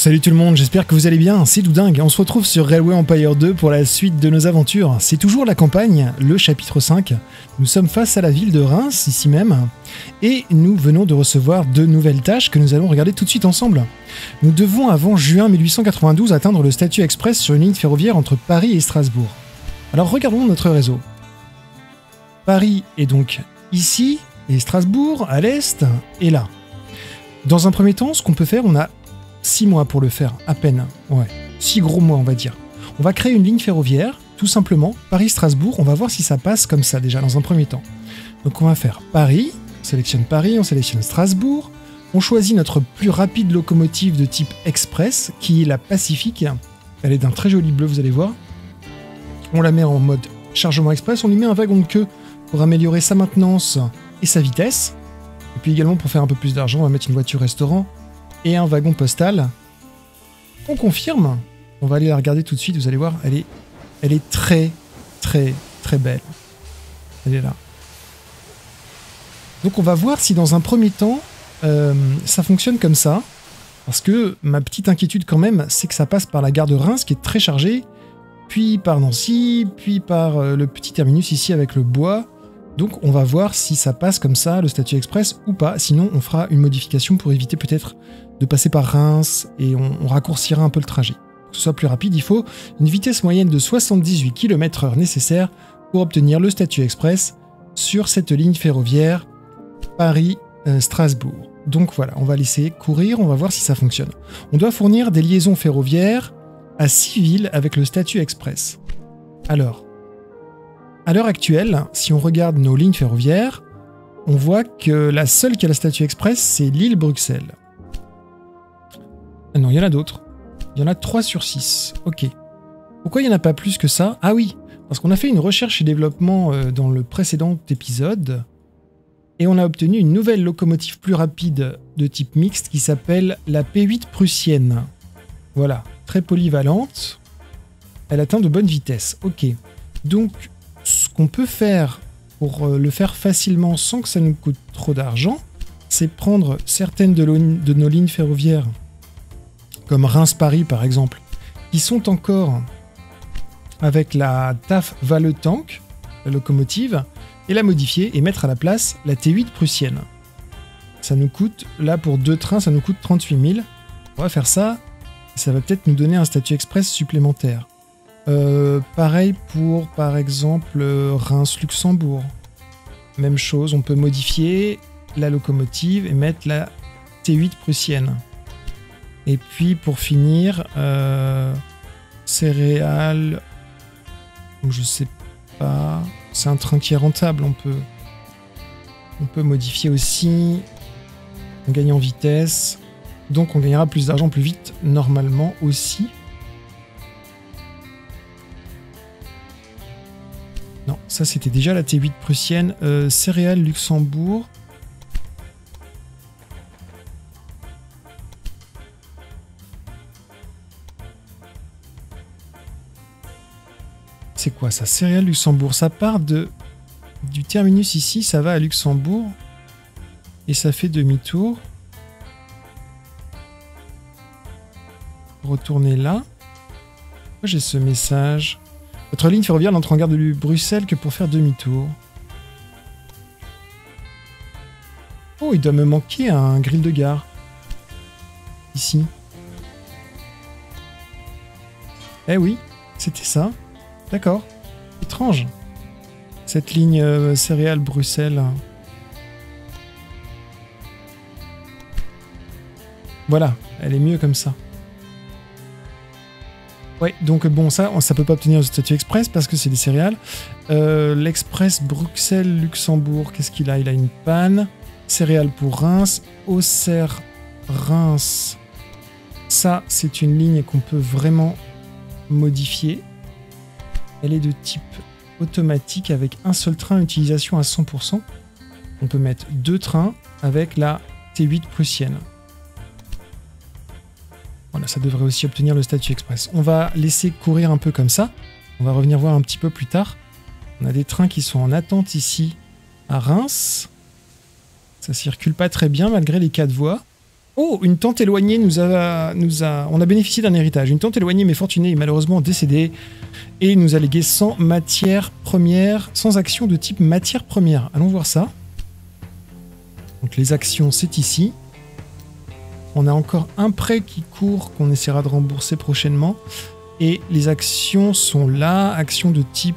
Salut tout le monde, j'espère que vous allez bien, c'est Doudingue, on se retrouve sur Railway Empire 2 pour la suite de nos aventures. C'est toujours la campagne, le chapitre 5. Nous sommes face à la ville de Reims, ici même, et nous venons de recevoir deux nouvelles tâches que nous allons regarder tout de suite ensemble. Nous devons avant juin 1892 atteindre le statut express sur une ligne ferroviaire entre Paris et Strasbourg. Alors regardons notre réseau. Paris est donc ici, et Strasbourg à l'est, et là. Dans un premier temps, ce qu'on peut faire, on a 6 mois pour le faire, à peine. Ouais, 6 gros mois, on va dire. On va créer une ligne ferroviaire, tout simplement, Paris-Strasbourg. On va voir si ça passe comme ça, déjà, dans un premier temps. Donc, on va faire Paris, on sélectionne Paris, on sélectionne Strasbourg. On choisit notre plus rapide locomotive de type express, qui est la Pacifique. Elle est d'un très joli bleu, vous allez voir. On la met en mode chargement express. On lui met un wagon de queue pour améliorer sa maintenance et sa vitesse. Et puis également, pour faire un peu plus d'argent, on va mettre une voiture restaurant et un wagon postal. On confirme. On va aller la regarder tout de suite, vous allez voir, elle est, très, très, très belle. Elle est là. Donc on va voir si dans un premier temps, euh, ça fonctionne comme ça. Parce que ma petite inquiétude quand même, c'est que ça passe par la gare de Reims qui est très chargée, puis par Nancy, puis par euh, le petit terminus ici avec le bois. Donc on va voir si ça passe comme ça, le statut express, ou pas. Sinon on fera une modification pour éviter peut-être de passer par Reims et on, raccourcira un peu le trajet. Pour que ce soit plus rapide, il faut une vitesse moyenne de 78 km/h nécessaire pour obtenir le statut express sur cette ligne ferroviaire Paris-Strasbourg. Donc voilà, on va laisser courir, on va voir si ça fonctionne. On doit fournir des liaisons ferroviaires à 6 villes avec le statut express. Alors, à l'heure actuelle, si on regarde nos lignes ferroviaires, on voit que la seule qui a le statut express, c'est l'île Bruxelles. Ah non, il y en a d'autres. Il y en a 3 sur 6. Ok. Pourquoi il n'y en a pas plus que ça? Ah oui, parce qu'on a fait une recherche et développement euh, dans le précédent épisode, et on a obtenu une nouvelle locomotive plus rapide de type mixte qui s'appelle la P8 prussienne. Voilà, très polyvalente. Elle atteint de bonnes vitesses. Ok. Donc, ce qu'on peut faire pour euh, le faire facilement sans que ça nous coûte trop d'argent, c'est prendre certaines de, nos lignes ferroviaires comme Reims-Paris par exemple, qui sont encore avec la TAF Valetank, la locomotive, et la modifier et mettre à la place la T8 prussienne. Ça nous coûte, là pour deux trains, ça nous coûte 38 000. On va faire ça, ça va peut-être nous donner un statut express supplémentaire. Euh, pareil pour, par exemple, Reims-Luxembourg. Même chose, on peut modifier la locomotive et mettre la T8 prussienne. Et puis pour finir, euh, céréales. Je sais pas. C'est un train qui est rentable. On peut, on peut modifier aussi. On gagne en vitesse. Donc on gagnera plus d'argent plus vite normalement aussi. Ça c'était déjà la T8 prussienne. Euh, céréales Luxembourg. C'est quoi ça Céréales Luxembourg? Ça part de du terminus ici, ça va à Luxembourg. Et ça fait demi-tour. Retourner là. J'ai ce message Votre ligne ferroviaire n'entre en gare de Bruxelles que pour faire demi-tour. Oh, il doit me manquer un grill de gare. Ici. Eh oui, c'était ça. D'accord. Étrange. Cette ligne euh, céréale Bruxelles. Voilà, elle est mieux comme ça. Ouais, donc bon, ça, ça peut pas obtenir le statut express parce que c'est des céréales. Euh, L'Express Bruxelles-Luxembourg, qu'est-ce qu'il a? Il a une panne. Céréales pour Reims. Auxerre, Reims. Ça, c'est une ligne qu'on peut vraiment modifier. Elle est de type automatique avec un seul train utilisation à 100%. On peut mettre deux trains avec la T8 prussienne. Ça devrait aussi obtenir le statut express. On va laisser courir un peu comme ça. On va revenir voir un petit peu plus tard. On a des trains qui sont en attente ici à Reims. Ça circule pas très bien malgré les quatre voies. Oh, une tante éloignée nous a, nous a... On a bénéficié d'un héritage. Une tante éloignée mais fortunée est malheureusement décédée et nous a légué sans matière première, sans action de type matière première. Allons voir ça. Donc les actions, c'est ici. On a encore un prêt qui court qu'on essaiera de rembourser prochainement. Et les actions sont là. Actions de type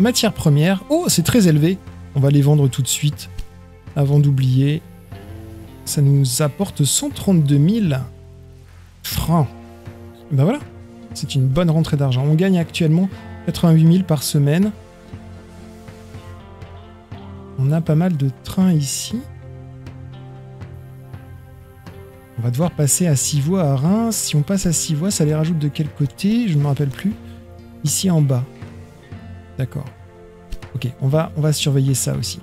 matière première. Oh, c'est très élevé. On va les vendre tout de suite avant d'oublier. Ça nous apporte 132 000 francs. Ben voilà, c'est une bonne rentrée d'argent. On gagne actuellement 88 000 par semaine. On a pas mal de trains ici. On va devoir passer à 6 voies à Reims. Si on passe à 6 voies, ça les rajoute de quel côté Je ne me rappelle plus. Ici en bas. D'accord. Ok, on va, on va surveiller ça aussi.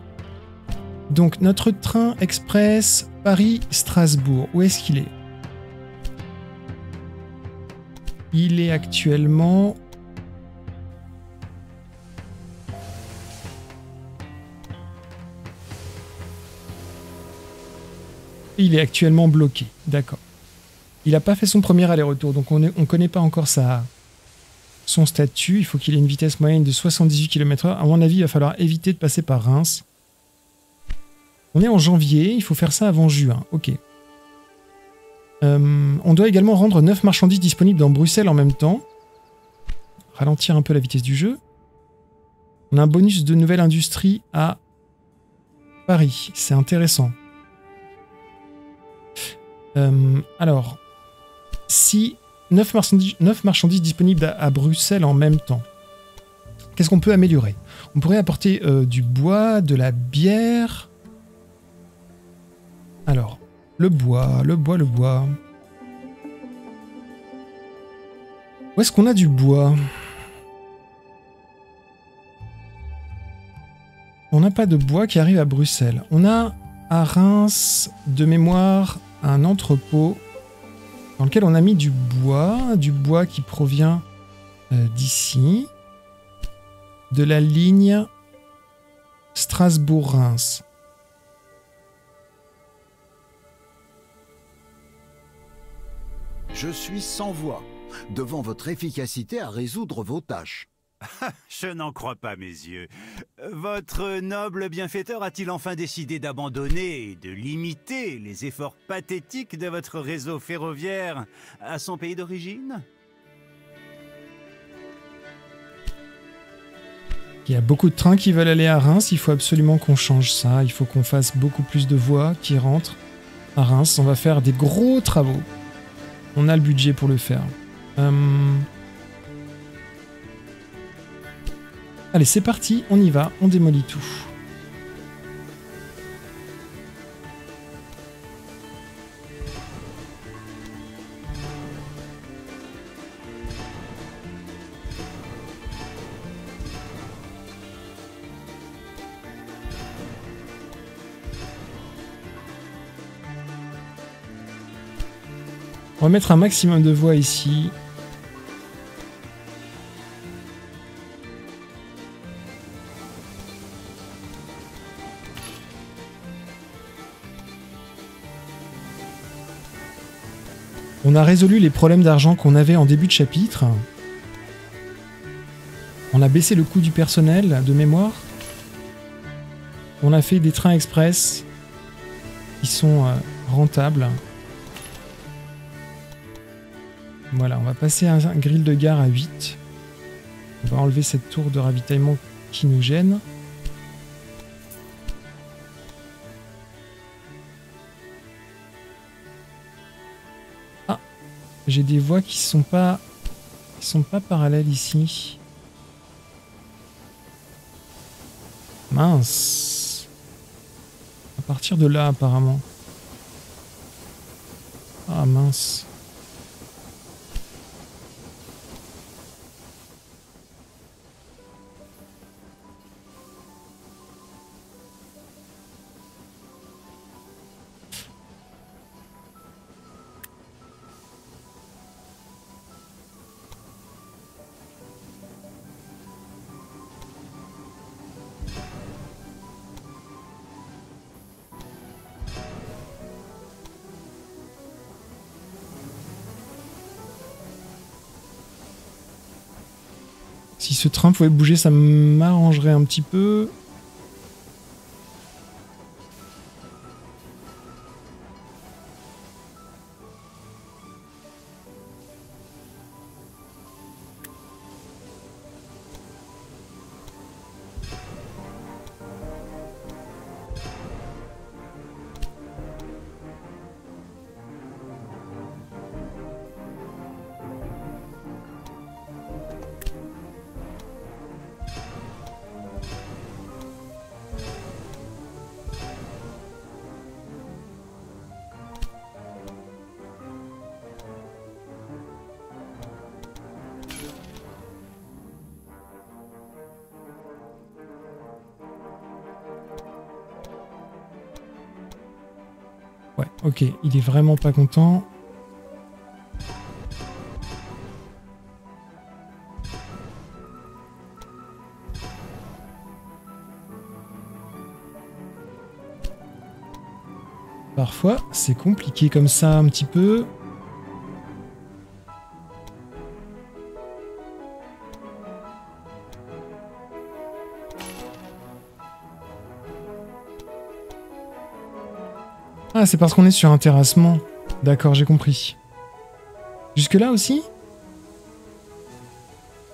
Donc notre train express Paris-Strasbourg, où est-ce qu'il est, il, est actuellement... Il est actuellement bloqué, d'accord. Il n'a pas fait son premier aller-retour, donc on ne connaît pas encore sa, son statut. Il faut qu'il ait une vitesse moyenne de 78 km/h. À mon avis, il va falloir éviter de passer par Reims. On est en janvier, il faut faire ça avant juin. Ok. Euh, on doit également rendre 9 marchandises disponibles dans Bruxelles en même temps. Ralentir un peu la vitesse du jeu. On a un bonus de nouvelle industrie à Paris. C'est intéressant. Euh, alors, si 9 marchandises, disponibles à, Bruxelles en même temps, qu'est-ce qu'on peut améliorer? On pourrait apporter euh, du bois, de la bière, alors, le bois, le bois, le bois. Où est-ce qu'on a du bois? On n'a pas de bois qui arrive à Bruxelles. On a à Reims, de mémoire, un entrepôt dans lequel on a mis du bois, du bois qui provient euh, d'ici, de la ligne Strasbourg-Reims. Je suis sans voix devant votre efficacité à résoudre vos tâches. Je n'en crois pas mes yeux. Votre noble bienfaiteur a-t-il enfin décidé d'abandonner et de limiter les efforts pathétiques de votre réseau ferroviaire à son pays d'origine? Il y a beaucoup de trains qui veulent aller à Reims, il faut absolument qu'on change ça, il faut qu'on fasse beaucoup plus de voies qui rentrent à Reims, on va faire des gros travaux. On a le budget pour le faire. Euh, allez, c'est parti, on y va, on démolit tout. On va mettre un maximum de voix ici. On a résolu les problèmes d'argent qu'on avait en début de chapitre. On a baissé le coût du personnel de mémoire. On a fait des trains express qui sont euh, rentables. Voilà, on va passer un grill de gare à 8. On va enlever cette tour de ravitaillement qui nous gêne. J'ai des voies qui sont pas qui sont pas parallèles ici. Mince. À partir de là apparemment. Ah mince. Ce train pouvait bouger, ça m'arrangerait un petit peu. Il est vraiment pas content. Parfois, c'est compliqué comme ça un petit peu. Ah, c'est parce qu'on est sur un terrassement. D'accord, j'ai compris. Jusque là aussi?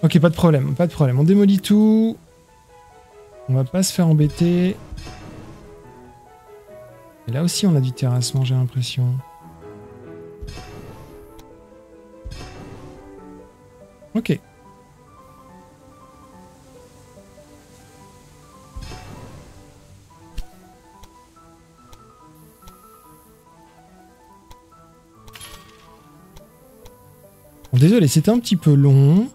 Ok, pas de problème, pas de problème. On démolit tout. On va pas se faire embêter. Et là aussi, on a du terrassement, j'ai l'impression. Désolé, c'était un petit peu long.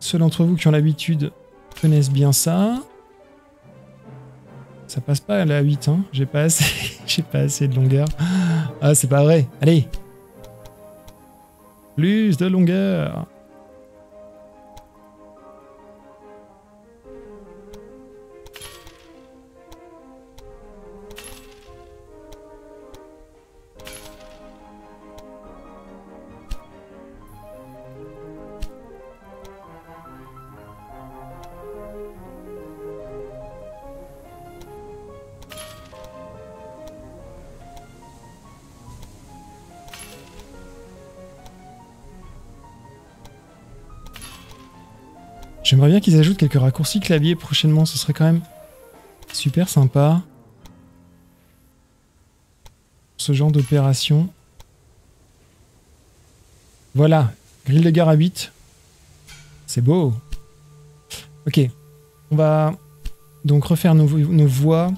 Ceux d'entre vous qui ont l'habitude connaissent bien ça. Ça passe pas à la 8, hein. J'ai pas assez. J'ai pas assez de longueur. Ah, c'est pas vrai. Allez. Plus de longueur. J'aimerais bien qu'ils ajoutent quelques raccourcis clavier prochainement, ce serait quand même super sympa. Ce genre d'opération. Voilà, grille de gare à 8. C'est beau. Ok, on va donc refaire nos, nos voix.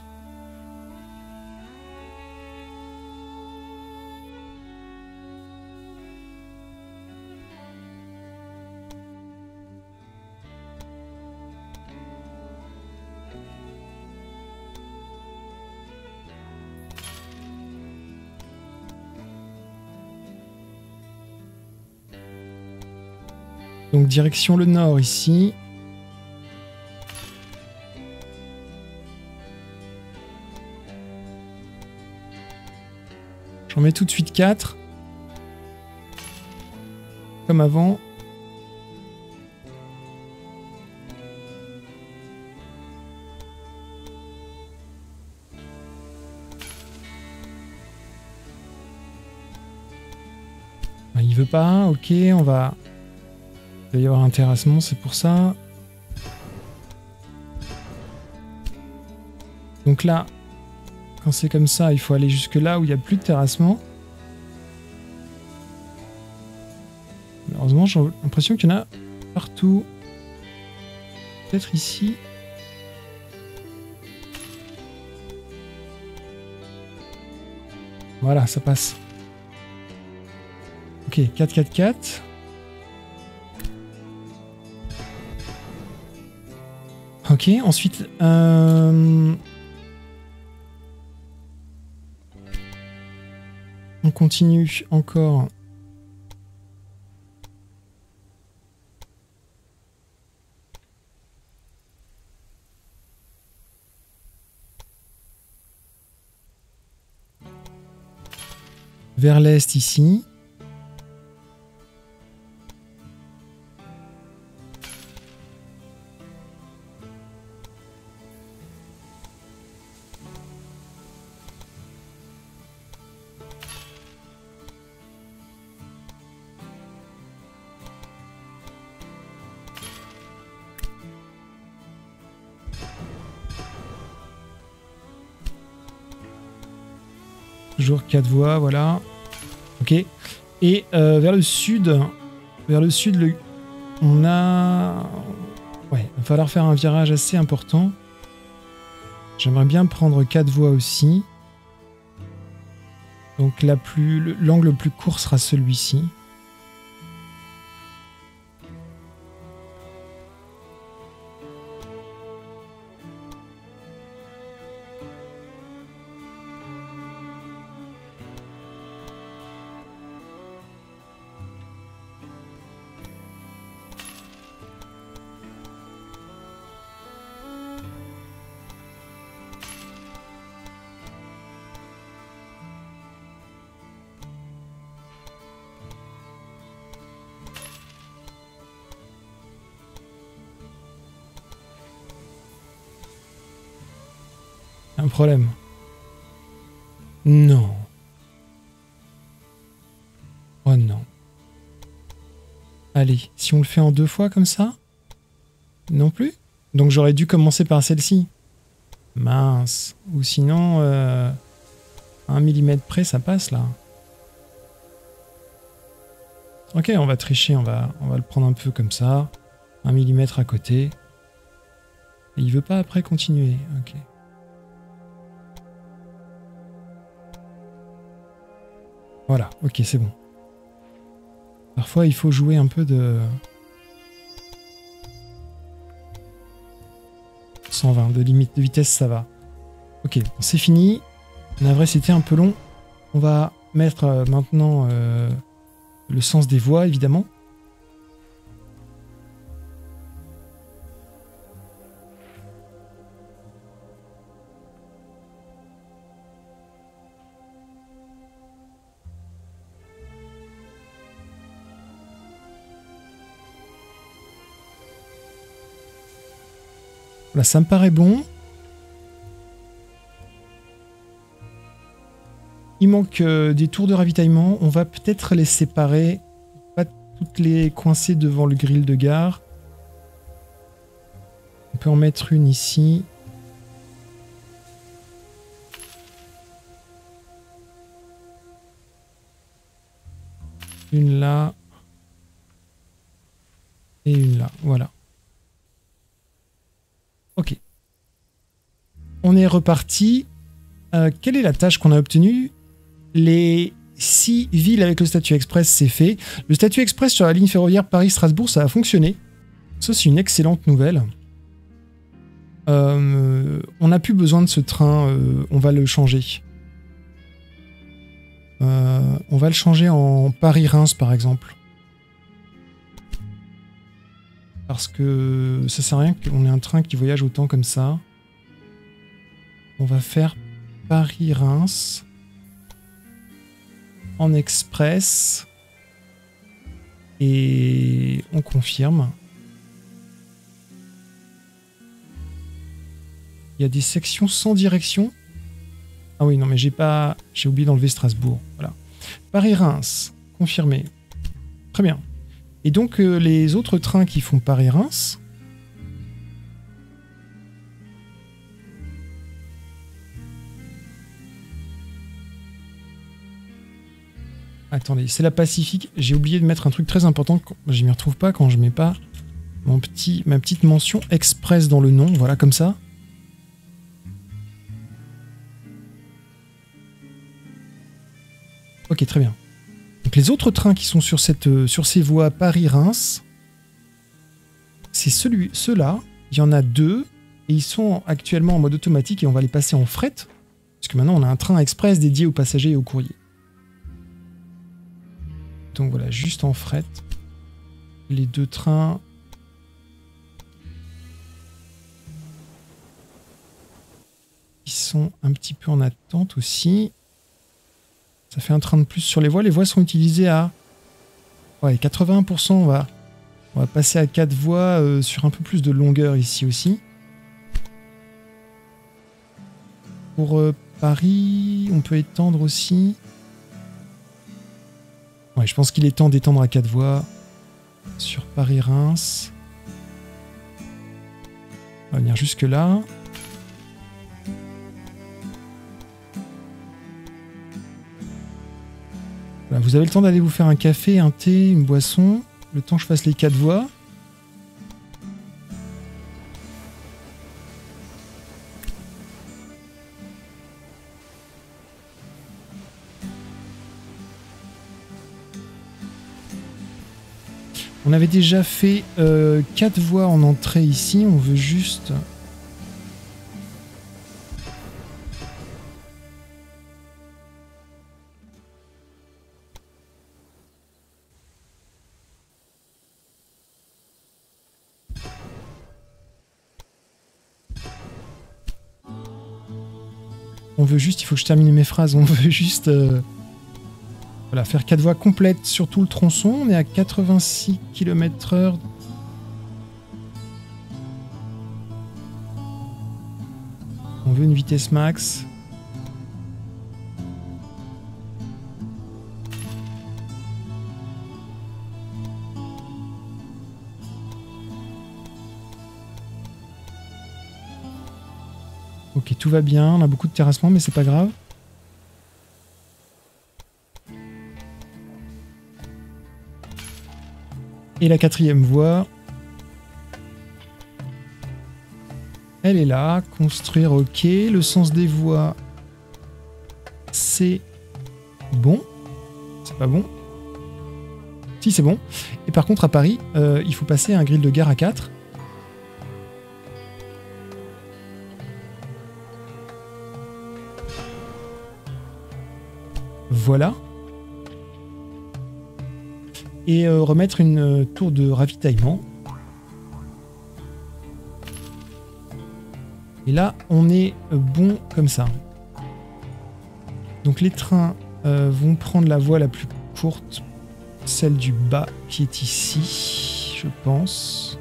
Direction le nord ici. J'en mets tout de suite 4. Comme avant. Ah, il veut pas, ok, on va il va y avoir un terrassement, c'est pour ça. Donc là, quand c'est comme ça, il faut aller jusque là où il n'y a plus de terrassement. Malheureusement, j'ai l'impression qu'il y en a partout. Peut-être ici. Voilà, ça passe. Ok, 4, 4, 4. Ok, ensuite... Euh... On continue encore. Vers l'est ici. Toujours quatre voies, voilà. Ok. Et euh, vers le sud, vers le sud, on a... Ouais, il va falloir faire un virage assez important. J'aimerais bien prendre quatre voies aussi. Donc la plus, l'angle le plus court sera celui-ci. Non. Oh non. Allez, si on le fait en deux fois comme ça? Non plus? Donc j'aurais dû commencer par celle-ci. Mince. Ou sinon, euh, un millimètre près, ça passe là. Ok, on va tricher, on va, on va le prendre un peu comme ça. Un millimètre à côté. Et il veut pas après continuer. Ok. Voilà, ok, c'est bon. Parfois, il faut jouer un peu de... 120, de limite de vitesse, ça va. Ok, c'est fini. vrai, c'était un peu long. On va mettre euh, maintenant euh, le sens des voix, évidemment. Ça me paraît bon. Il manque euh, des tours de ravitaillement. On va peut-être les séparer. Pas toutes les coincer devant le grill de gare. On peut en mettre une ici. Une là. Et une là. Voilà. Ok. On est reparti. Euh, quelle est la tâche qu'on a obtenue? Les six villes avec le statut express, c'est fait. Le statut express sur la ligne ferroviaire Paris-Strasbourg, ça a fonctionné. Ça, c'est une excellente nouvelle. Euh, on n'a plus besoin de ce train, euh, on va le changer. on va le changer en Paris-Reims, par exemple. Parce que ça sert à rien qu'on ait un train qui voyage autant comme ça. On va faire Paris-Reims en express. Et on confirme. Il y a des sections sans direction. Ah oui, non, mais j'ai pas. J'ai oublié d'enlever Strasbourg. Voilà. Paris-Reims, confirmé. Très bien. Et donc euh, les autres trains qui font Paris-Reims, Attendez, c'est la Pacifique. J'ai oublié de mettre un truc très important. Je m'y retrouve pas quand je mets pas mon petit, ma petite mention express dans le nom. Voilà, comme ça. Ok, très bien. Donc les autres trains qui sont sur, cette, euh, sur ces voies Paris-Reims, c'est ceux-là. Il y en a deux et ils sont actuellement en mode automatique et on va les passer en fret. Parce que maintenant on a un train express dédié aux passagers et aux courriers. Donc voilà, juste en fret. Les deux trains. Ils sont un petit peu en attente aussi. Ça fait un train de plus sur les voies. Les voies sont utilisées à ouais, 81%. On va, on va passer à 4 voies euh, sur un peu plus de longueur ici aussi. Pour euh, Paris, on peut étendre aussi. Ouais, je pense qu'il est temps d'étendre à 4 voies sur Paris-Reims. On va venir jusque là. Voilà, vous avez le temps d'aller vous faire un café, un thé, une boisson. Le temps que je fasse les quatre voies. On avait déjà fait euh, 4 voies en entrée ici, on veut juste... juste, il faut que je termine mes phrases, on veut juste... euh, voilà, faire 4 voies complètes sur tout le tronçon. On est à 86 km heure. On veut une vitesse max. Tout va bien. On a beaucoup de terrassement, mais c'est pas grave. Et la quatrième voie. Elle est là. Construire, ok. Le sens des voies, c'est bon. C'est pas bon. Si, c'est bon. Et par contre, à Paris, euh, il faut passer un grill de gare à 4. Voilà et euh, remettre une euh, tour de ravitaillement. Et là, on est euh, bon comme ça. Donc les trains vont prendre la voie la plus courte, celle du bas qui est ici, je pense.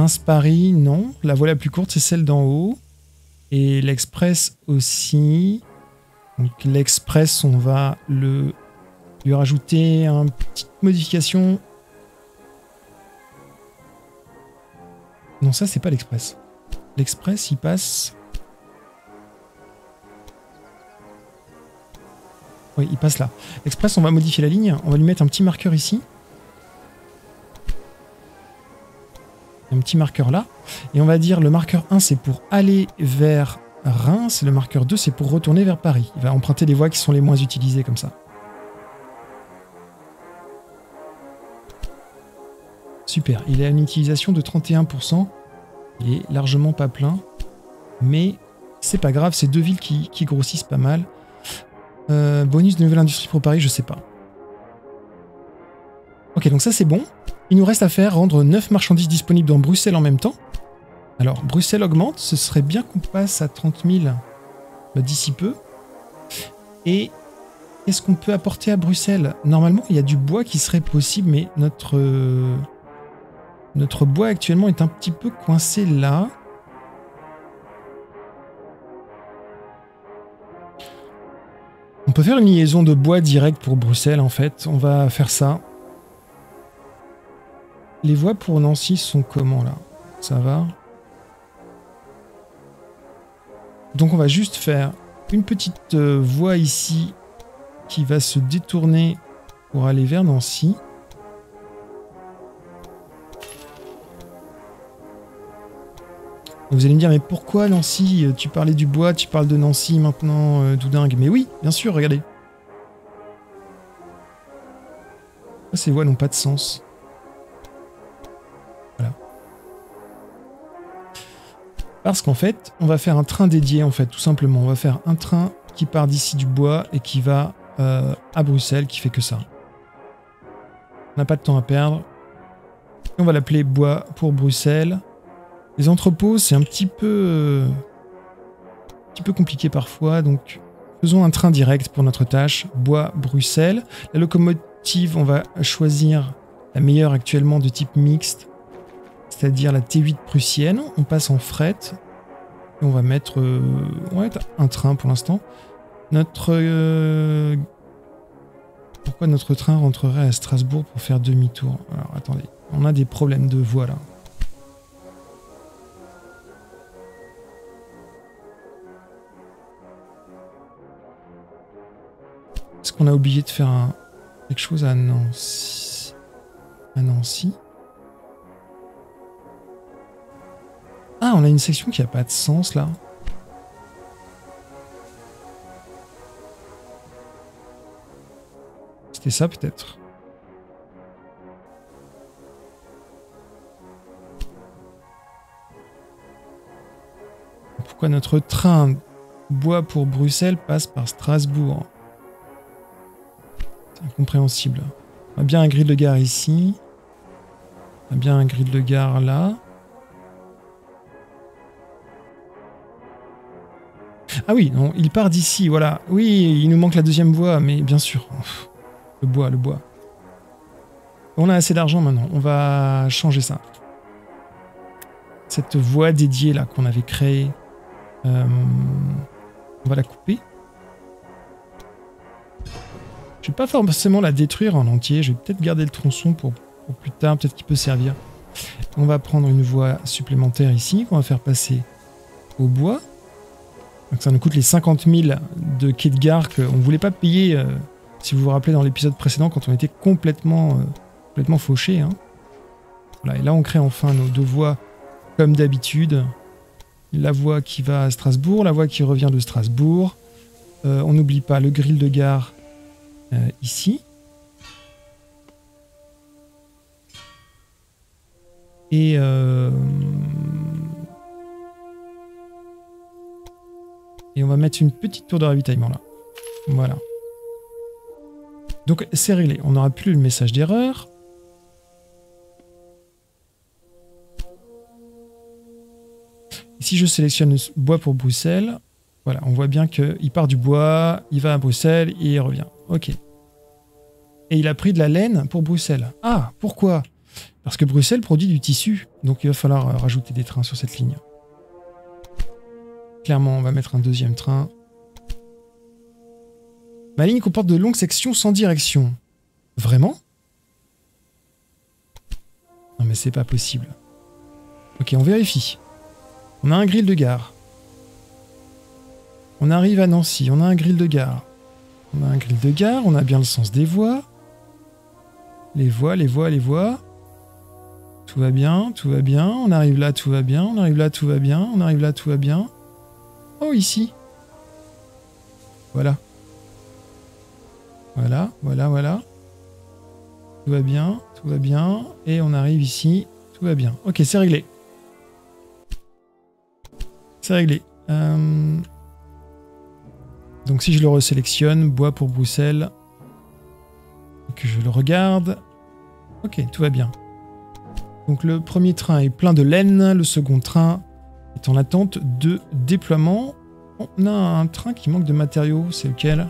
Reims-Paris, non. La voie la plus courte, c'est celle d'en haut. Et l'express aussi. Donc l'express, on va le lui rajouter une petite modification. Non, ça c'est pas l'express. L'express, il passe. Oui, il passe là. L'express, on va modifier la ligne. On va lui mettre un petit marqueur ici. Un petit marqueur là. Et on va dire le marqueur 1 c'est pour aller vers Reims, le marqueur 2 c'est pour retourner vers Paris. Il va emprunter les voies qui sont les moins utilisées comme ça. Super, il a une utilisation de 31%. Il est largement pas plein. Mais c'est pas grave, c'est deux villes qui, qui grossissent pas mal. Euh, bonus de nouvelle industrie pour Paris, je sais pas. Ok, donc ça c'est bon. Il nous reste à faire rendre 9 marchandises disponibles dans Bruxelles en même temps. Alors, Bruxelles augmente, ce serait bien qu'on passe à 30 000 bah, d'ici peu. Et qu'est-ce qu'on peut apporter à Bruxelles? Normalement, il y a du bois qui serait possible, mais notre, notre bois actuellement est un petit peu coincé là. On peut faire une liaison de bois direct pour Bruxelles en fait. On va faire ça. Les voies pour Nancy sont comment là? Ça va? Donc on va juste faire une petite euh, voie ici qui va se détourner pour aller vers Nancy. Vous allez me dire, mais pourquoi Nancy? Tu parlais du bois, tu parles de Nancy maintenant, euh, Doudingue. Mais oui, bien sûr, regardez. Ces voies n'ont pas de sens. Parce qu'en fait, on va faire un train dédié, en fait, tout simplement. On va faire un train qui part d'ici du bois et qui va euh, à Bruxelles, qui fait que ça. On n'a pas de temps à perdre. On va l'appeler bois pour Bruxelles. Les entrepôts, c'est un petit peu... Euh, un petit peu compliqué parfois, donc faisons un train direct pour notre tâche. Bois Bruxelles. La locomotive, on va choisir la meilleure actuellement de type mixte c'est-à-dire la T8 prussienne. On passe en fret. Et on va mettre euh, ouais, un train pour l'instant. Notre... Euh, pourquoi notre train rentrerait à Strasbourg pour faire demi-tour? Alors attendez, on a des problèmes de voie là. Est-ce qu'on a oublié de faire un... quelque chose à Nancy? À Nancy? Ah, on a une section qui a pas de sens là. C'était ça peut-être. Pourquoi notre train bois pour Bruxelles passe par Strasbourg C'est incompréhensible. On a bien un grille de gare ici. On a bien un grille de gare là. Ah oui, il part d'ici, voilà. Oui, il nous manque la deuxième voie, mais bien sûr. Le bois, le bois. On a assez d'argent maintenant, on va changer ça. Cette voie dédiée là qu'on avait créée, euh, on va la couper. Je vais pas forcément la détruire en entier, je vais peut-être garder le tronçon pour, pour plus tard, peut-être qu'il peut servir. On va prendre une voie supplémentaire ici, qu'on va faire passer au bois. Donc ça nous coûte les 50 000 de quai de gare qu'on ne voulait pas payer, euh, si vous vous rappelez dans l'épisode précédent, quand on était complètement, euh, complètement fauché. Hein. Voilà, et là on crée enfin nos deux voies comme d'habitude. La voie qui va à Strasbourg, la voie qui revient de Strasbourg. Euh, on n'oublie pas le grill de gare ici. Et Et on va mettre une petite tour de ravitaillement là. Voilà. Donc c'est réglé. On n'aura plus le message d'erreur. Si je sélectionne bois pour Bruxelles, voilà, on voit bien qu'il part du bois, il va à Bruxelles il revient. Ok. Et il a pris de la laine pour Bruxelles. Ah, pourquoi? Parce que Bruxelles produit du tissu. Donc il va falloir rajouter des trains sur cette ligne. Clairement, on va mettre un deuxième train. Ma ligne comporte de longues sections sans direction. Vraiment? Non mais c'est pas possible. Ok, on vérifie. On a un grill de gare. On arrive à Nancy, on a un grill de gare. On a un grill de gare, on a bien le sens des voies. Les voies, les voies, les voies. Tout va bien, tout va bien. On arrive là, tout va bien. On arrive là, tout va bien. On arrive là, tout va bien. Oh, ici. Voilà. Voilà, voilà, voilà. Tout va bien, tout va bien. Et on arrive ici, tout va bien. Ok, c'est réglé. C'est réglé. Euh, Donc si je le resélectionne, bois pour Bruxelles, que je le regarde, ok, tout va bien. Donc le premier train est plein de laine, le second train est en attente de déploiement. On a un train qui manque de matériaux, c'est lequel?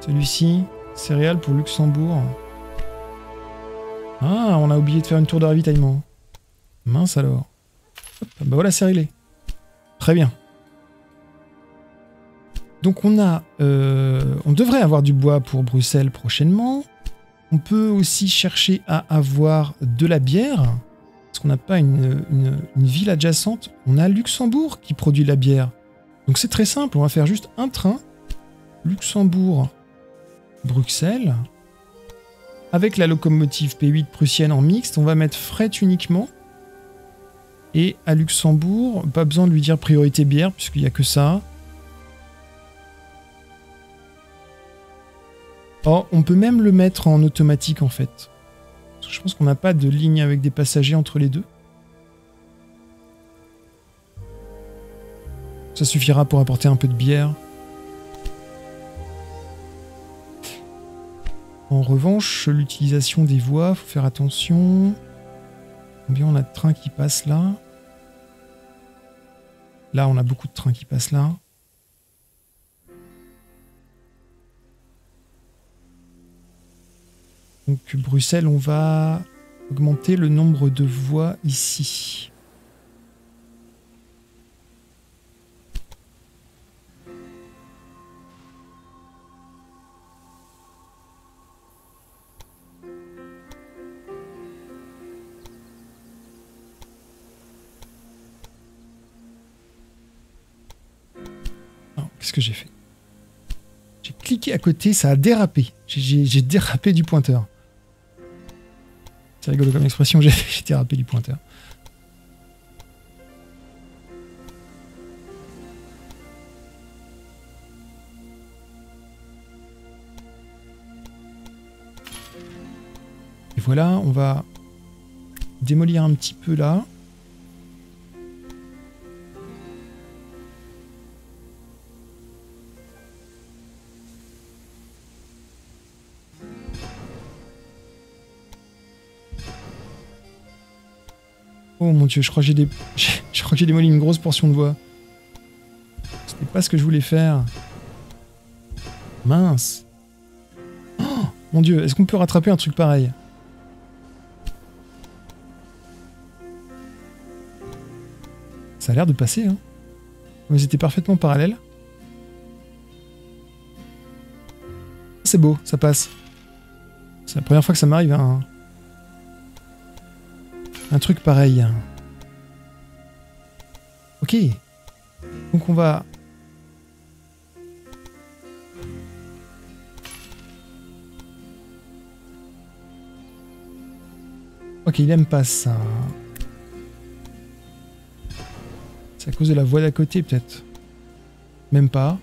Celui-ci, céréales pour Luxembourg. Ah, on a oublié de faire une tour de ravitaillement. Mince alors. Hop, bah voilà, c'est réglé. Très bien. Donc on a, euh, on devrait avoir du bois pour Bruxelles prochainement. On peut aussi chercher à avoir de la bière. Qu'on n'a pas une, ville adjacente. On a Luxembourg qui produit la bière. Donc c'est très simple, on va faire juste un train. Luxembourg, Bruxelles. Avec la locomotive P8 prussienne en mixte, on va mettre fret uniquement. Et à Luxembourg, pas besoin de lui dire priorité bière, puisqu'il n'y a que ça. Oh, on peut même le mettre en automatique en fait. Je pense qu'on n'a pas de ligne avec des passagers entre les deux. Ça suffira pour apporter un peu de bière. En revanche, l'utilisation des voies, faut faire attention. Combien on a de trains qui passent là? Là, on a beaucoup de trains qui passent là. Donc Bruxelles, on va augmenter le nombre de voies ici. Qu'est-ce que j'ai fait? J'ai cliqué à côté, ça a dérapé. J'ai dérapé du pointeur. C'est rigolo comme expression, j'ai j'ai dérapé du pointeur. Et voilà, on va démolir un petit peu là. Oh mon dieu, je crois que j'ai des... je crois que j'ai démoli une grosse portion de voie. C'était pas ce que je voulais faire. Mince. Oh, mon dieu, est-ce qu'on peut rattraper un truc pareil? Ça a l'air de passer, hein. Mais c'était parfaitement parallèle. C'est beau, ça passe. C'est la première fois que ça m'arrive un... Un truc pareil. Ok. Donc on va... Ok, il aime pas ça. C'est à cause de la voie d'à côté, peut-être. Même pas.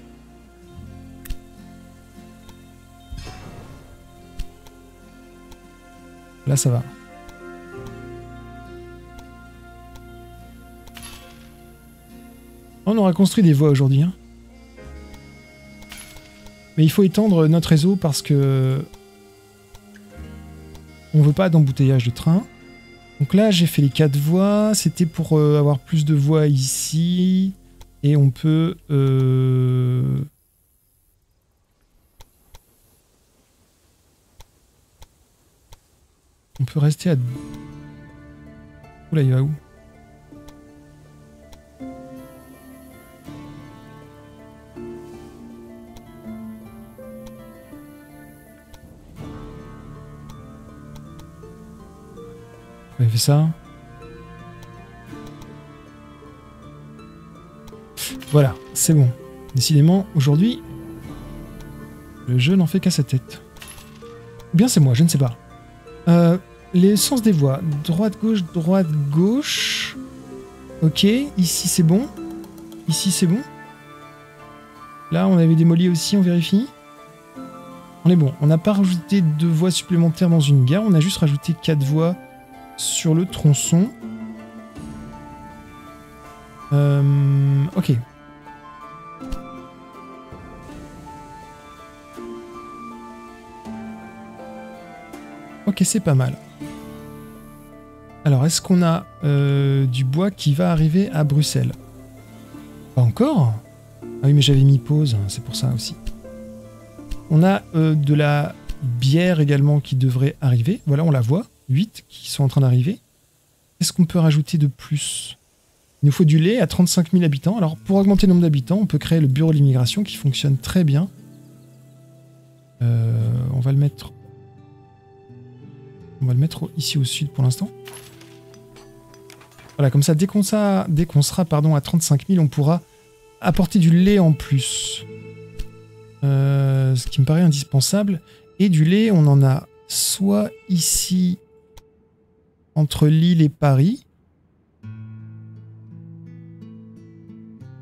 Là, ça va. On aura construit des voies aujourd'hui. hein. Mais il faut étendre notre réseau parce que on veut pas d'embouteillage de train. Donc là, j'ai fait les quatre voies. C'était pour euh, avoir plus de voies ici. Et on peut... euh, On peut rester à... Oula, il va où? Ça. Voilà, c'est bon. Décidément, aujourd'hui, le jeu n'en fait qu'à sa tête. Ou bien c'est moi, je ne sais pas. Euh, les sens des voies. Droite, gauche, droite, gauche. Ok, ici c'est bon. Ici c'est bon. Là, on avait démoli aussi, on vérifie. On est bon. On n'a pas rajouté de voies supplémentaires dans une gare. On a juste rajouté quatre voies sur le tronçon. Euh, ok. Ok, c'est pas mal. Alors, est-ce qu'on a euh, du bois qui va arriver à Bruxelles? Pas encore Ah oui, mais j'avais mis pause, hein, c'est pour ça aussi. On a euh, de la bière également qui devrait arriver. Voilà, on la voit. 8 qui sont en train d'arriver. Qu'est-ce qu'on peut rajouter de plus? Il nous faut du lait à 35 000 habitants. Alors, pour augmenter le nombre d'habitants, on peut créer le bureau de l'immigration qui fonctionne très bien. Euh, on va le mettre. On va le mettre ici au sud pour l'instant. Voilà, comme ça, dès qu'on ça- dès qu'on sera pardon, à 35 000, on pourra apporter du lait en plus. Euh, ce qui me paraît indispensable. Et du lait, on en a soit ici entre Lille et Paris.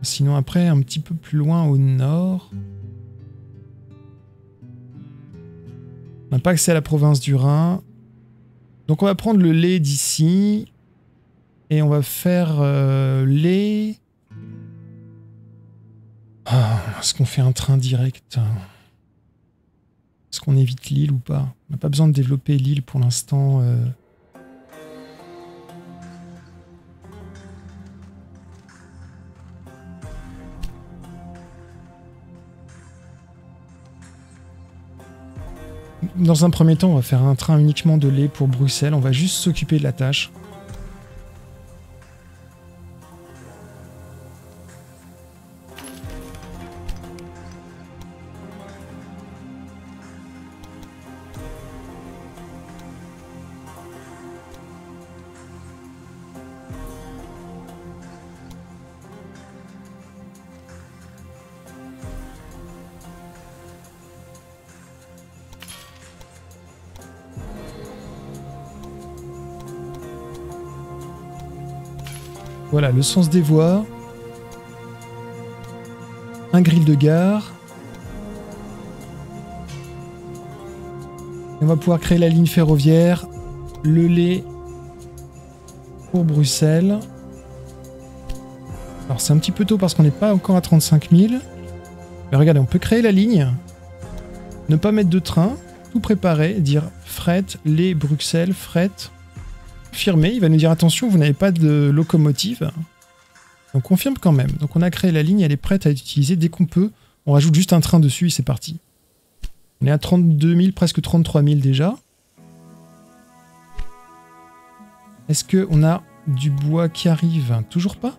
Sinon après, un petit peu plus loin au nord. On n'a pas accès à la province du Rhin. Donc on va prendre le lait d'ici. Et on va faire euh, lait... Ah, Est-ce qu'on fait un train direct? Est-ce qu'on évite l'île ou pas? On n'a pas besoin de développer l'île pour l'instant. euh. Dans un premier temps, on va faire un train uniquement de lait pour Bruxelles. On va juste s'occuper de la tâche. Le sens des voies. Un grill de gare. on va pouvoir créer la ligne ferroviaire. Le lait pour Bruxelles. Alors c'est un petit peu tôt parce qu'on n'est pas encore à 35 000. Mais regardez, on peut créer la ligne. Ne pas mettre de train. Tout préparer. Dire fret, lait, Bruxelles, fret. Confirmer. Il va nous dire attention, vous n'avez pas de locomotive. On confirme quand même. Donc on a créé la ligne, elle est prête à être utilisée dès qu'on peut. On rajoute juste un train dessus et c'est parti. On est à 32 000, presque 33 000 déjà. Est-ce qu'on a du bois qui arrive? Toujours pas?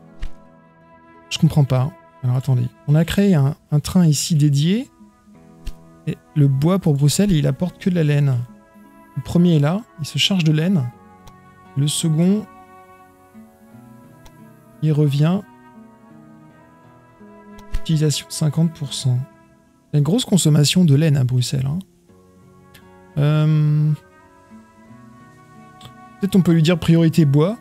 Je comprends pas. Alors attendez. On a créé un, train ici dédié. Le bois pour Bruxelles, il apporte que de la laine. Le premier est là, il se charge de laine. Le second, il revient. Utilisation 50%. Il y une grosse consommation de laine à Bruxelles. Hein. Euh... Peut-être on peut lui dire priorité bois.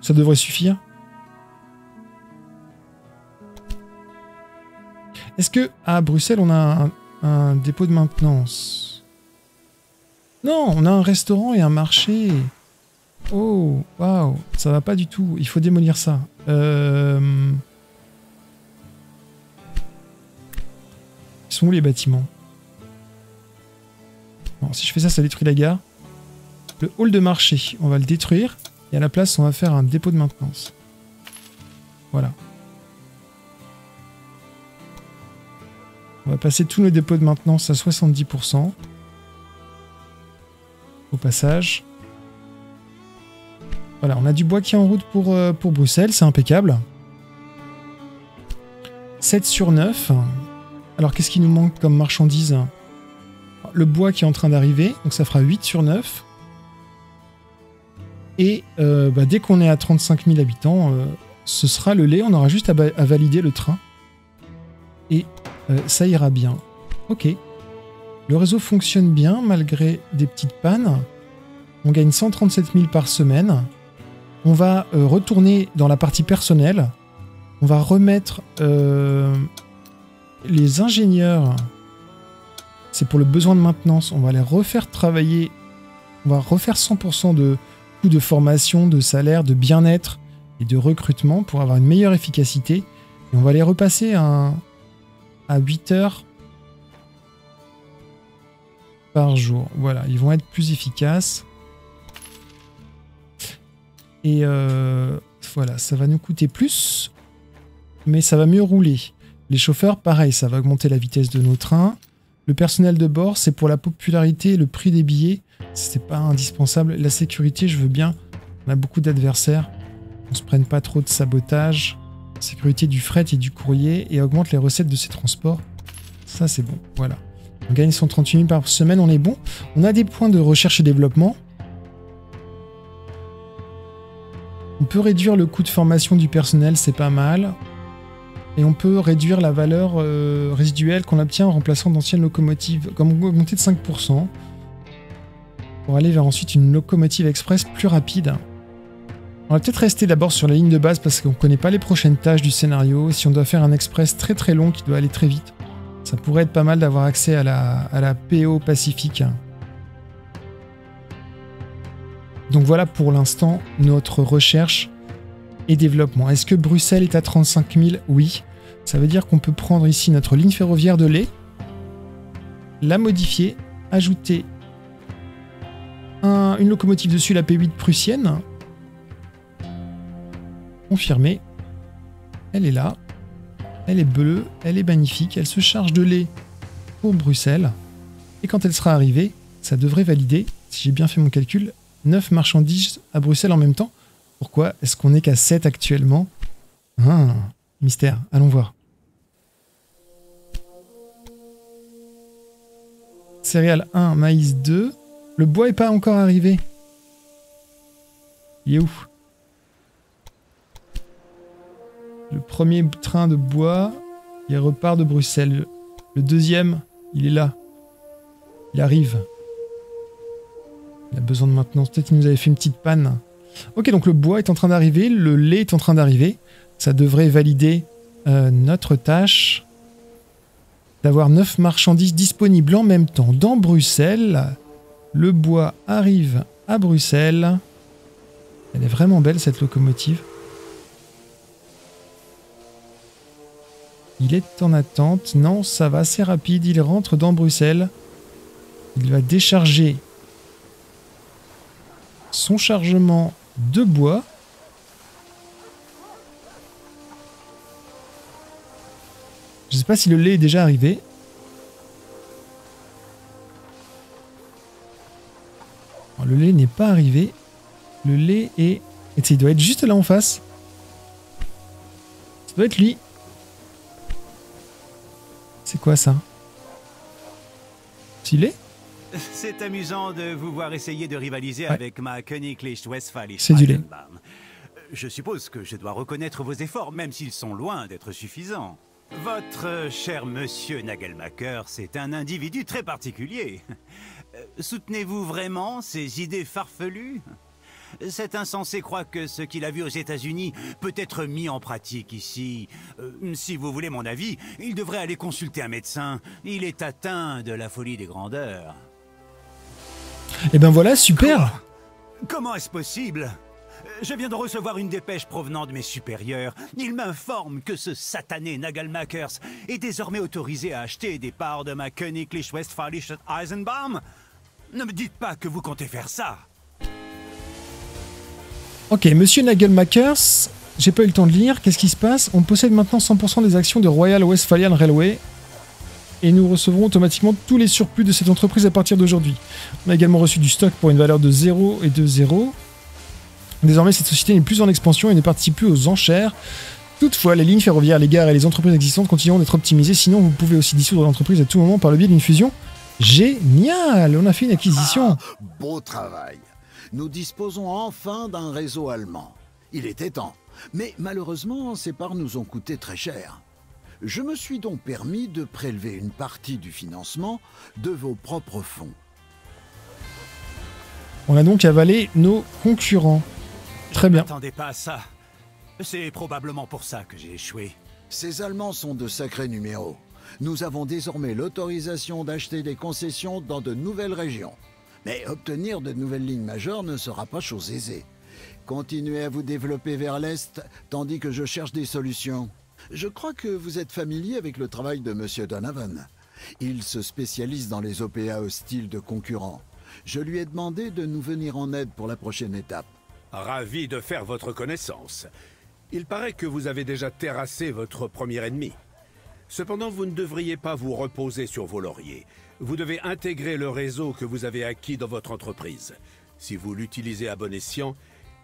Ça devrait suffire. Est-ce que à Bruxelles on a un, dépôt de maintenance? Non, on a un restaurant et un marché. Oh, waouh, ça va pas du tout. Il faut démolir ça. Euh... Ils sont où les bâtiments? Bon, si je fais ça, ça détruit la gare. Le hall de marché, on va le détruire. Et à la place, on va faire un dépôt de maintenance. Voilà. On va passer tous nos dépôts de maintenance à 70%. Au passage. Voilà, on a du bois qui est en route pour, euh, pour Bruxelles, c'est impeccable. 7 sur 9. Alors qu'est-ce qui nous manque comme marchandise? Le bois qui est en train d'arriver, donc ça fera 8 sur 9. Et euh, bah, dès qu'on est à 35 000 habitants, euh, ce sera le lait, on aura juste à, à valider le train. Et euh, ça ira bien. Ok. Le réseau fonctionne bien malgré des petites pannes. On gagne 137 000 par semaine. On va euh, retourner dans la partie personnelle. On va remettre euh, les ingénieurs. C'est pour le besoin de maintenance. On va les refaire travailler. On va refaire 100% de coûts de formation, de salaire, de bien-être et de recrutement pour avoir une meilleure efficacité. Et on va les repasser à, à 8 heures par jour. Voilà, ils vont être plus efficaces. Et euh, voilà, ça va nous coûter plus, mais ça va mieux rouler. Les chauffeurs, pareil, ça va augmenter la vitesse de nos trains. Le personnel de bord, c'est pour la popularité le prix des billets. C'est pas indispensable. La sécurité, je veux bien. On a beaucoup d'adversaires. On se prenne pas trop de sabotage sécurité du fret et du courrier et augmente les recettes de ces transports. Ça, c'est bon. Voilà. On gagne 138 000 par semaine, on est bon. On a des points de recherche et développement. On peut réduire le coût de formation du personnel, c'est pas mal. Et on peut réduire la valeur euh, résiduelle qu'on obtient en remplaçant d'anciennes locomotives, comme augmenter de 5%, pour aller vers ensuite une locomotive express plus rapide. On va peut-être rester d'abord sur la ligne de base parce qu'on ne connaît pas les prochaines tâches du scénario. Si on doit faire un express très très long qui doit aller très vite, ça pourrait être pas mal d'avoir accès à la, à la PO Pacifique. Donc voilà pour l'instant notre recherche et développement. Est-ce que Bruxelles est à 35 000 Oui. Ça veut dire qu'on peut prendre ici notre ligne ferroviaire de lait, la modifier, ajouter une locomotive dessus, la P8 prussienne, confirmé. Elle est là. Elle est bleue, elle est magnifique, elle se charge de lait pour Bruxelles. Et quand elle sera arrivée, ça devrait valider, si j'ai bien fait mon calcul, 9 marchandises à Bruxelles en même temps. Pourquoi est-ce qu'on n'est qu'à 7 actuellement? Ah, Mystère, allons voir. Céréales 1, maïs 2. Le bois est pas encore arrivé. Il est où? Le premier train de bois, il repart de Bruxelles. Le deuxième, il est là. Il arrive. Il a besoin de maintenance. Peut-être qu'il nous avait fait une petite panne. Ok, donc le bois est en train d'arriver, le lait est en train d'arriver. Ça devrait valider euh, notre tâche d'avoir 9 marchandises disponibles en même temps dans Bruxelles. Le bois arrive à Bruxelles. Elle est vraiment belle cette locomotive. Il est en attente. Non, ça va, c'est rapide. Il rentre dans Bruxelles. Il va décharger son chargement de bois. Je ne sais pas si le lait est déjà arrivé. le lait n'est pas arrivé. Le lait est... Il doit être juste là en face. Ça doit être lui. C'est quoi ça? C'est amusant de vous voir essayer de rivaliser avec ma Königlich Westphalisch. C'est du lait. Je suppose que je dois reconnaître vos efforts, même s'ils sont loin d'être suffisants. Votre cher monsieur Nagelmacher, c'est un individu très particulier. Euh, soutenez-vous vraiment ces idées farfelues? Cet insensé croit que ce qu'il a vu aux États-Unis peut être mis en pratique ici. Euh, si vous voulez mon avis, il devrait aller consulter un médecin. Il est atteint de la folie des grandeurs. Et eh ben voilà, super Comment est-ce possible? Je viens de recevoir une dépêche provenant de mes supérieurs. Ils m'informent que ce satané Nagelmakers est désormais autorisé à acheter des parts de ma Königlich Westphalische Eisenbahn. Ne me dites pas que vous comptez faire ça. Ok, monsieur Nagelmakers, j'ai pas eu le temps de lire. Qu'est-ce qui se passe? On possède maintenant 100% des actions de Royal Westphalian Railway et nous recevrons automatiquement tous les surplus de cette entreprise à partir d'aujourd'hui. On a également reçu du stock pour une valeur de 0 et de 0. Désormais, cette société n'est plus en expansion et ne participe plus aux enchères. Toutefois, les lignes ferroviaires, les gares et les entreprises existantes continueront d'être optimisées. Sinon, vous pouvez aussi dissoudre l'entreprise à tout moment par le biais d'une fusion. Génial On a fait une acquisition. Ah, beau travail. Nous disposons enfin d'un réseau allemand. Il était temps. Mais malheureusement, ces parts nous ont coûté très cher. Je me suis donc permis de prélever une partie du financement de vos propres fonds. On a donc avalé nos concurrents. Très bien. N'attendez pas à ça. C'est probablement pour ça que j'ai échoué. Ces Allemands sont de sacrés numéros. Nous avons désormais l'autorisation d'acheter des concessions dans de nouvelles régions. Mais obtenir de nouvelles lignes majeures ne sera pas chose aisée. Continuez à vous développer vers l'Est, tandis que je cherche des solutions. Je crois que vous êtes familier avec le travail de M. Donovan. Il se spécialise dans les OPA hostiles de concurrents. Je lui ai demandé de nous venir en aide pour la prochaine étape. Ravi de faire votre connaissance. Il paraît que vous avez déjà terrassé votre premier ennemi. Cependant, vous ne devriez pas vous reposer sur vos lauriers. Vous devez intégrer le réseau que vous avez acquis dans votre entreprise. Si vous l'utilisez à bon escient,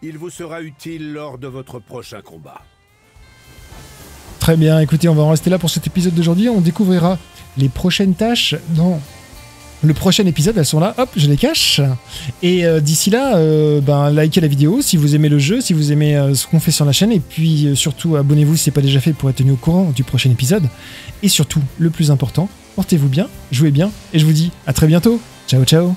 il vous sera utile lors de votre prochain combat. Très bien, écoutez, on va en rester là pour cet épisode d'aujourd'hui. On découvrira les prochaines tâches dans le prochain épisode, elles sont là, hop, je les cache. Et euh, d'ici là, euh, ben, likez la vidéo si vous aimez le jeu, si vous aimez euh, ce qu'on fait sur la chaîne. Et puis surtout, abonnez-vous si ce n'est pas déjà fait pour être tenu au courant du prochain épisode. Et surtout, le plus important, portez-vous bien, jouez bien. Et je vous dis à très bientôt. Ciao, ciao